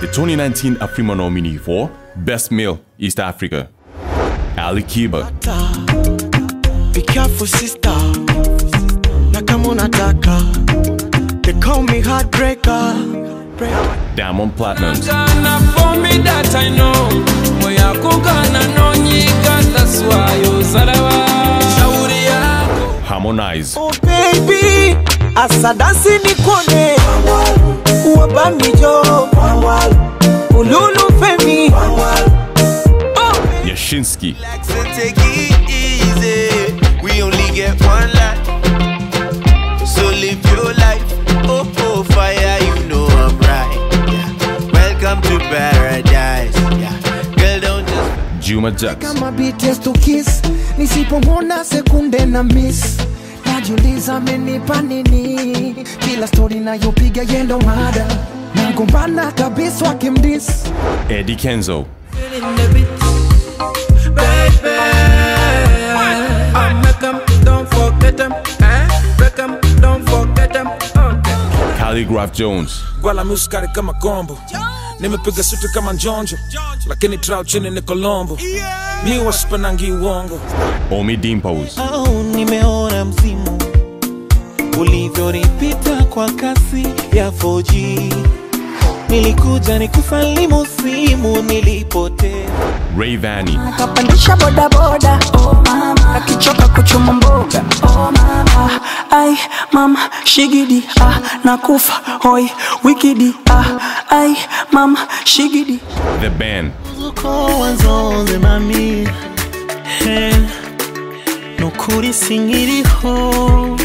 the 2019 Afrima nominee for Best Male East Africa, Ali Kiba. Be careful sister na kama unataka They call me heartbreaker Diamond Platinum. Harmonize. Oh, baby. Asa dancing in the corner. I know moya just. Juma Jux, kama BTS to kiss nisipomwona sekunde na miss. Najiuliza amenipa nini? Kila stori nayopiga yendo mada. Nagombana kabisa wakimdis Eddie Kenzo, I make 'em, don't forget them eh break 'em, don't forget them okay Calligraph Jones, gwala muskari kama kombo. Nimepiga suti kama njonjo lakini trao chini ni kolombo mi wasipenangi uongo. Omi Dimpos, au nimeona mzimu Ulivyo ripita kwa kasi ya 4G. Nilikuja nikusalimu simu nilipotea. Rayvanny, kapandisha bodaboda oh mama. Akichoka kuchuma mboga. Oh mama. Ai mama. Shigidi. Ah nakufa. Hoi. Wikidi. Ah ai mama. Shigidi. The Band, Uko wanzonze mami. Hey, nukuri sinkiriho